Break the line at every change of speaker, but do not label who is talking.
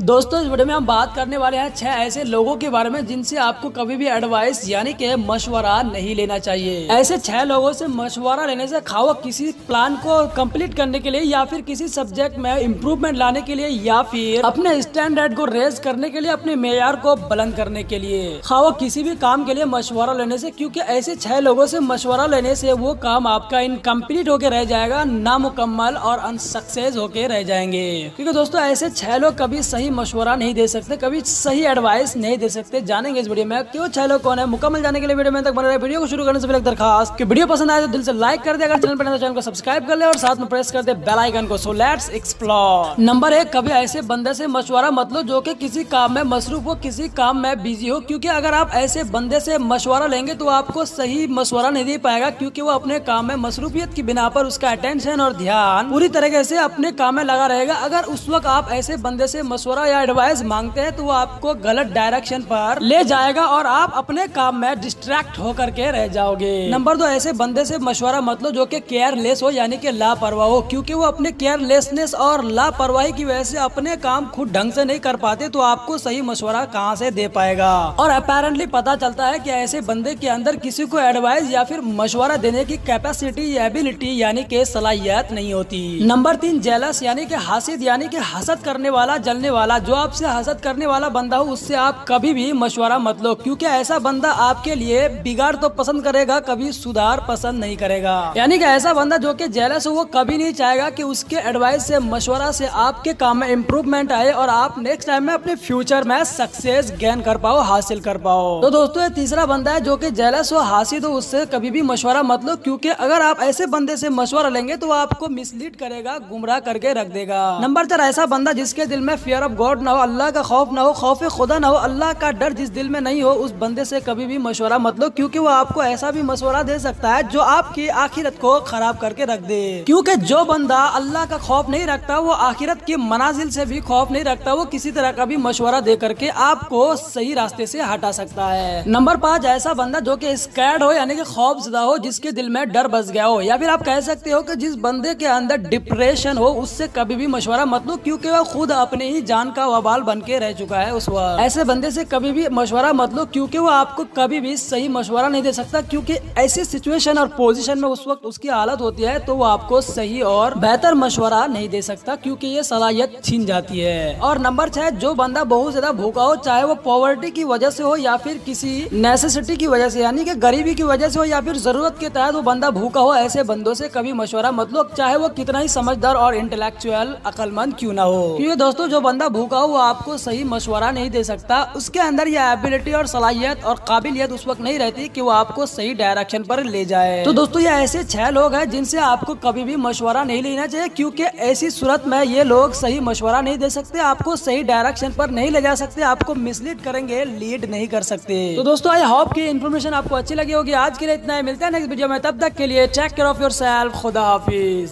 दोस्तों, इस वीडियो में हम बात करने वाले हैं छह ऐसे लोगों के बारे में जिनसे आपको कभी भी एडवाइस यानी कि मशवरा नहीं लेना चाहिए। ऐसे छह लोगों से मशवरा लेने से खाओ किसी प्लान को कंप्लीट करने के लिए या फिर किसी सब्जेक्ट में इम्प्रूवमेंट लाने के लिए या फिर अपने स्टैंडर्ड को रेज करने के लिए, अपने मेयार को बुलंद करने के लिए। खाओ किसी भी काम के लिए मशवरा लेने से, क्योंकि ऐसे छह लोगों से मशवरा लेने से वो काम आपका इनकम्प्लीट होके रह जाएगा, नामुकम्मल और अनसक्सेस होके रह जाएँगे। क्योंकि दोस्तों, ऐसे छह लोग कभी सही मशवरा नहीं दे सकते, कभी सही एडवाइस नहीं दे सकते। जानेंगे इस वीडियो में क्यों छह लोग कौन है, मुकम्मल जाने के लिए वीडियो में तक बने रहे। वीडियो को शुरू करने से पहले दरखास्त कि वीडियो पसंद आए तो दिल से लाइक कर दे। अगर चैनल पर चैनल को सब्सक्राइब कर ले और साथ में प्रेस कर दे बेल आइकन को। सो लेट्स एक्सप्लोर नंबर एक, कभी ऐसे बंदे से मशवरा मत लो जो कि किसी काम में मसरूफ हो, किसी काम में बिज़ी हो। क्योंकि अगर आप ऐसे बंदे से मशवरा लेंगे तो आपको सही मशवरा नहीं दे पाएगा, क्योंकि वो अपने काम में मसरूफियत की बिना पर उसका अटेंशन और ध्यान पूरी तरीके से अपने काम में लगा रहेगा। अगर उस वक्त आप ऐसे बंदे से मशवरा या एडवाइस मांगते हैं तो वो आपको गलत डायरेक्शन पर ले जाएगा और आप अपने काम में डिस्ट्रैक्ट होकर के रह जाओगे। नंबर दो, ऐसे बंदे से मशवरा मत लो जो कि केयरलेस हो, यानी कि लापरवाह हो, क्योंकि वो अपने केयरलेसनेस और लापरवाही की वजह से अपने काम खुद ढंग से नहीं कर पाते तो आपको सही मशवरा कहाँ से दे पाएगा? और अपेरेंटली पता चलता है कि ऐसे बंदे के अंदर किसी को एडवाइस या फिर मशवरा देने की कैपेसिटी या एबिलिटी यानी कि सलाहियत नहीं होती। नंबर तीन जेलस यानी कि हासिद, यानी कि हसद करने वाला, जलने वाला जो आपसे हसद करने वाला बंदा हो, उससे आप कभी भी मशवरा मत लो, क्योंकि ऐसा बंदा आपके लिए बिगाड़ तो पसंद करेगा, कभी सुधार पसंद नहीं करेगा। यानी कि ऐसा बंदा जो कि जेलस हो, वो कभी नहीं चाहेगा कि उसके एडवाइस से, मशवरा से आपके काम में इम्प्रूवमेंट आए और आप नेक्स्ट टाइम में अपने फ्यूचर में सक्सेस गेन कर पाओ, हासिल कर पाओ। तो दोस्तों, ये तीसरा बंदा है जो की जेलस हो हासिल हो उससे कभी भी मशवरा मत लो, क्यूँकी अगर आप ऐसे बंदे से मशवरा लेंगे तो आपको मिसलीड करेगा, गुमराह करके रख देगा। नंबर चार, ऐसा बंदा जिसके दिल में फियर ऑफ़ गॉड ना हो, अल्लाह का खौफ ना हो, खौफ खुदा ना हो, अल्लाह का डर जिस दिल में नहीं हो, उस बंदे से कभी भी मशवरा मत लो, क्योंकि वो आपको ऐसा भी मशवरा दे सकता है जो आपकी आखिरत को खराब करके रख दे। क्योंकि जो बंदा अल्लाह का खौफ नहीं रखता, वो आखिरत की मनाजिल से भी खौफ नहीं रखता, वो किसी तरह का भी मशवरा दे करके आपको सही रास्ते से हटा सकता है। नंबर पाँच, ऐसा बंदा जो की स्कैड हो, यानी कि खौफ ज़्यादा हो, जिसके दिल में डर बस गया हो, या फिर आप कह सकते हो कि जिस बंदे के अंदर डिप्रेशन हो, उससे कभी भी मशवरा मत लो, क्योंकि वह खुद अपने ही जान का वबाल बन के रह चुका है उस वक्त ऐसे बंदे से कभी भी मशवरा मत लो, क्योंकि वो आपको कभी भी सही मशवरा नहीं दे सकता, क्योंकि ऐसी सिचुएशन और पोजीशन में उस वक्त उसकी हालत होती है तो वो आपको सही और बेहतर मशवरा नहीं दे सकता, क्योंकि ये सलाहियत छीन जाती है। और नंबर छह, जो बंदा बहुत ज़्यादा भूखा हो, चाहे वो पॉवर्टी की वजह से हो या फिर किसी नेसेसिटी की वजह से, यानी कि गरीबी की वजह से हो या फिर ज़रूरत के तहत वो बंदा भूखा हो, ऐसे बंदों से कभी मशवरा मत लो, चाहे वो कितना ही समझदार और इंटेलेक्चुअल अकलमंद क्यों ना हो। क्योंकि दोस्तों, जो बंदा भूखा हो वो आपको सही मशवरा नहीं दे सकता। उसके अंदर यह एबिलिटी और सलाहियत और काबिलियत उस वक्त नहीं रहती कि वो आपको सही डायरेक्शन पर ले जाए। तो दोस्तों ये ऐसे छह लोग हैं जिनसे आपको कभी भी मशवरा नहीं लेना चाहिए, क्योंकि ऐसी सूरत में ये लोग सही मशवरा नहीं दे सकते, आपको सही डायरेक्शन पर नहीं ले जा सकते, आपको मिसलीड करेंगे लीड नहीं कर सकते। तो दोस्तों आई होप की इन्फॉर्मेशन आपको अच्छी लगी होगी। आज के लिए इतना ही। मिलता है नेक्स्ट वीडियो में। तब तक के लिए take care of yourself खुदा हाफिज।